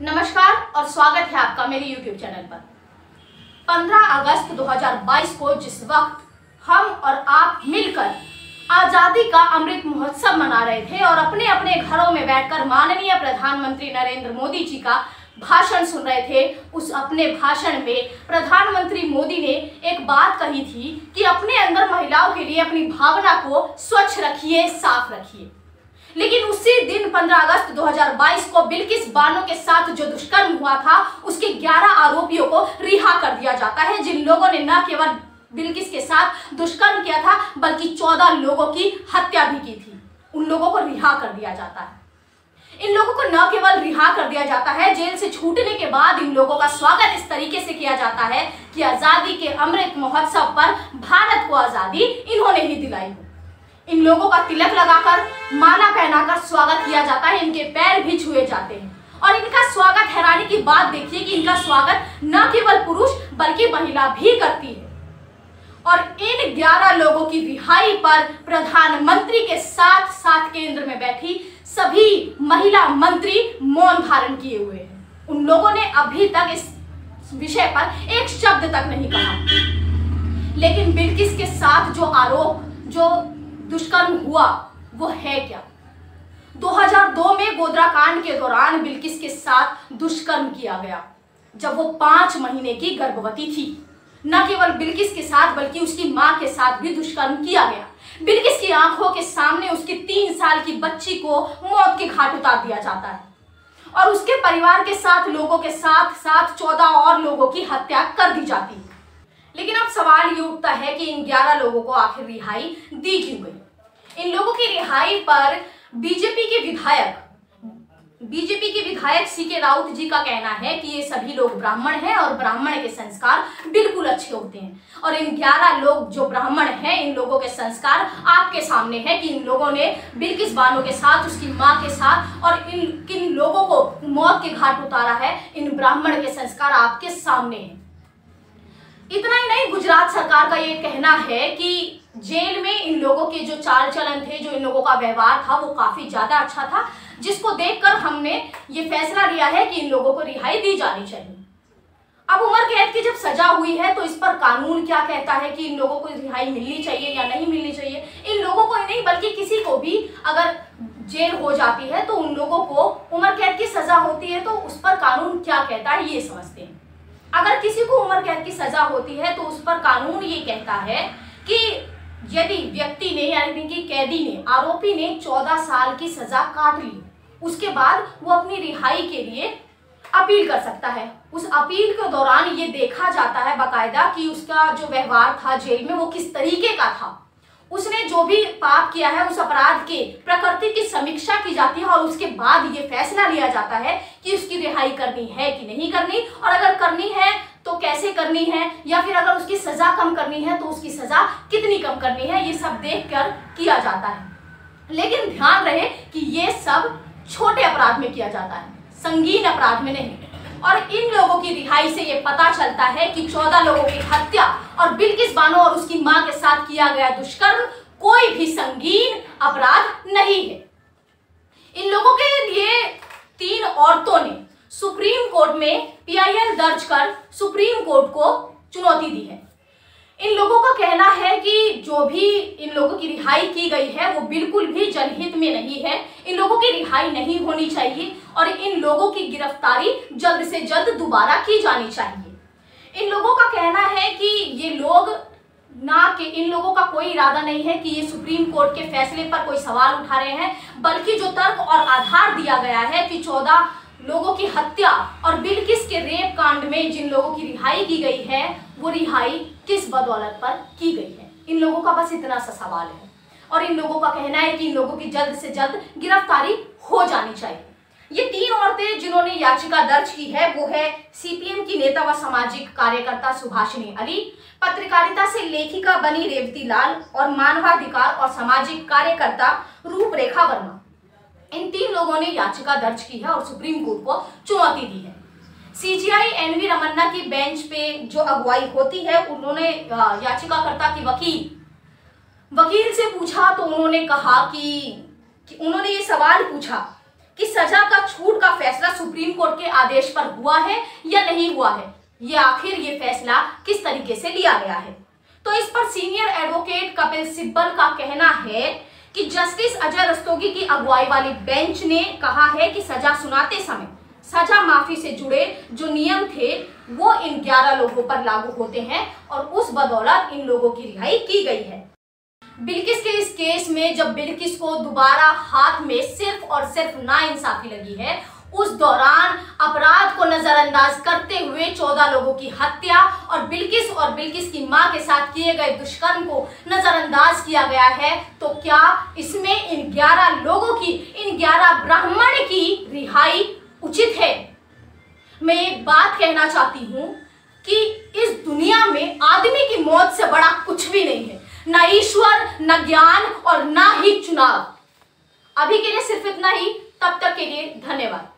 नमस्कार और स्वागत है आपका मेरे YouTube चैनल पर। 15 अगस्त 2022 को जिस वक्त हम और आप मिलकर आज़ादी का अमृत महोत्सव मना रहे थे और अपने अपने घरों में बैठकर माननीय प्रधानमंत्री नरेंद्र मोदी जी का भाषण सुन रहे थे, उस अपने भाषण में प्रधानमंत्री मोदी ने एक बात कही थी कि अपने अंदर महिलाओं के लिए अपनी भावना को स्वच्छ रखिए, साफ़ रखिए। लेकिन उसी दिन 15 अगस्त 2022 को बिल्किस बानो के साथ जो दुष्कर्म हुआ था, उसके 11 आरोपियों को रिहा कर दिया जाता है, जिन लोगों ने न केवल बिल्किस के साथ दुष्कर्म किया था, बल्कि 14 लोगों की हत्या भी की थी। उन लोगों को रिहा कर दिया जाता है। इन लोगों को न केवल रिहा कर दिया जाता है, जेल से छूटने के बाद इन लोगों का स्वागत इस तरीके से किया जाता है कि आज़ादी के अमृत महोत्सव पर भारत को आज़ादी इन्होंने ही दिलाई इन लोगों का तिलक लगाकर माला स्वागत किया जाता है, इनके पैर भी छुए जाते हैं। और इनका स्वागत हैरानी की बात देखिए कि इनका स्वागत न केवल पुरुष, बल्कि महिला भी करती है। और इन 11 लोगों की रिहाई पर प्रधानमंत्री के साथ साथ केंद्र में बैठी सभी महिला मंत्री मौन धारण किए हुए हैं। उन लोगों ने अभी तक इस विषय पर एक शब्द तक नहीं कहा। लेकिन बिल्किस के साथ जो आरोप, जो दुष्कर्म हुआ, वो है क्या? 2002 में गोदरा कांड के दौरान बिल्किस के साथ दुष्कर्म किया गया, जब वो पाँच महीने की गर्भवती थी। न केवल बिल्किस के साथ, बल्कि उसकी माँ के साथ भी दुष्कर्म किया गया। बिल्किस की आँखों के सामने उसकी तीन साल की बच्ची को मौत के घाट उतार दिया जाता है और उसके परिवार के साथ, लोगों के साथ साथ चौदह और लोगों की हत्या कर दी जाती है। लेकिन अब सवाल ये उठता है कि इन ग्यारह लोगों को आखिर रिहाई दी क्यों गई? इन लोगों की रिहाई पर बीजेपी के विधायक, बीजेपी के विधायक सी के राउत जी का कहना है कि ये सभी लोग ब्राह्मण हैं और ब्राह्मण के संस्कार बिल्कुल अच्छे होते हैं। और इन ग्यारह लोग जो ब्राह्मण हैं, इन लोगों के संस्कार आपके सामने है कि इन लोगों ने बिल्किस बानो के साथ, उसकी माँ के साथ और इन, किन लोगों को मौत के घाट उतारा है, इन ब्राह्मण के संस्कार आपके सामने हैं। इतना ही नहीं, गुजरात सरकार का ये कहना है कि जेल में इन लोगों के जो चाल चलन थे, जो इन लोगों का व्यवहार था, वो काफ़ी ज़्यादा अच्छा था, जिसको देखकर हमने ये फैसला लिया है कि इन लोगों को रिहाई दी जानी चाहिए। अब उम्र कैद की जब सजा हुई है तो इस पर कानून क्या कहता है कि इन लोगों को रिहाई मिलनी चाहिए या नहीं मिलनी चाहिए? इन लोगों को नहीं, बल्कि किसी को भी अगर जेल हो जाती है तो उन लोगों को उम्र कैद की सजा होती है तो उस पर कानून क्या कहता है, ये समझते हैं। अगर किसी को उम्र कैद की सजा होती है तो उस पर कानून ये कहता है कि यदि व्यक्ति ने, यानी कि कैदी ने, आरोपी ने 14 साल की सजा काट ली, उसके बाद वो अपनी रिहाई के लिए अपील कर सकता है। उस अपील के दौरान ये देखा जाता है बाकायदा कि उसका जो व्यवहार था जेल में, वो किस तरीके का था। उसने जो भी पाप किया है, उस अपराध के प्रकृति की समीक्षा की जाती है और उसके बाद ये फैसला लिया जाता है कि उसकी रिहाई करनी है कि नहीं करनी। और अगर करनी है तो कैसे करनी है? या फिर अगर उसकी सजा कम करनी है तो उसकी सजा कितनी कम करनी है? ये सब देख कर किया जाता है। लेकिन ध्यान रहे कि ये सब छोटे अपराध में किया जाता है। संगीन अपराध में नहीं। और इन लोगों की रिहाई से ये पता चलता है कि चौदह लोगों की हत्या और बिल्किस बानो और उसकी माँ के साथ किया गया दुष्कर्म कोई भी संगीन अपराध नहीं है। इन लोगों के लिए तीन औरतों ने सुप्रीम कोर्ट में पीआईएल दर्ज कर सुप्रीम कोर्ट को चुनौती दी है। इन लोगों का कहना है कि जो भी इन लोगों की रिहाई की गई है, वो बिल्कुल भी जनहित में नहीं है। इन लोगों की रिहाई नहीं होनी चाहिए और इन लोगों की गिरफ्तारी जल्द से जल्द दोबारा की जानी चाहिए। इन लोगों का कहना है कि ये लोग, ना कि इन लोगों का कोई इरादा नहीं है कि ये सुप्रीम कोर्ट के फैसले पर कोई सवाल उठा रहे हैं, बल्कि जो तर्क और आधार दिया गया है कि चौदह लोगों की हत्या और बिल्किस के रेप कांड में जिन लोगों की रिहाई की गई है, वो रिहाई किस बदौलत पर की गई है? इन लोगों का बस इतना सा सवाल है। और इन लोगों का कहना है कि इन लोगों की जल्द से जल्द गिरफ्तारी हो जानी चाहिए। ये तीन औरतें जिन्होंने याचिका दर्ज की है, वो है सीपीएम की नेता व सामाजिक कार्यकर्ता सुभाषिनी अली, पत्रकारिता से लेखिका बनी रेवती लाल और मानवाधिकार और सामाजिक कार्यकर्ता रूपरेखा वर्मा। इन तीन लोगों ने याचिका दर्ज की है और सुप्रीम कोर्ट को चुनौती दी है। सीजीआई एनवी रमन्ना की बेंच पे जो अगुवाई होती है उन्होंने याचिकाकर्ता की वकील वकील से पूछा तो उन्होंने कहा कि, कि उन्होंने ये सवाल पूछा कि सजा का छूट का फैसला सुप्रीम कोर्ट के आदेश पर हुआ है या नहीं हुआ है? ये आखिर ये फैसला किस तरीके से लिया गया है? तो इस पर सीनियर एडवोकेट कपिल सिब्बल का कहना है कि जस्टिस अजय रस्तोगी की अगुवाई वाली बेंच ने कहा है कि सजा सुनाते समय सजा माफ़ी से जुड़े जो नियम थे, वो इन 11 लोगों पर लागू होते हैं और उस बदौलत इन लोगों की रिहाई की गई है। बिल्किस के इस केस में जब बिल्किस को दोबारा हाथ में सिर्फ़ और सिर्फ़ ना इंसाफी लगी है उस दौरान अपराध को नजरअंदाज करते हुए चौदह लोगों की हत्या और बिल्किस और बिल्किस की माँ के साथ किए गए दुष्कर्म को नजरअंदाज किया गया है। तो क्या इसमें इन ग्यारह लोगों की, इन ग्यारह ब्राह्मण की रिहाई उचित है? मैं एक बात कहना चाहती हूँ कि इस दुनिया में आदमी की मौत से बड़ा कुछ भी नहीं है। न ईश्वर, न ज्ञान और ना ही चुनाव। अभी के लिए सिर्फ़ इतना ही। तब तक के लिए धन्यवाद।